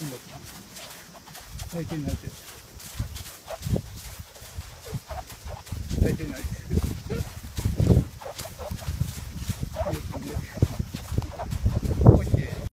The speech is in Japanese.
最近になって最近になって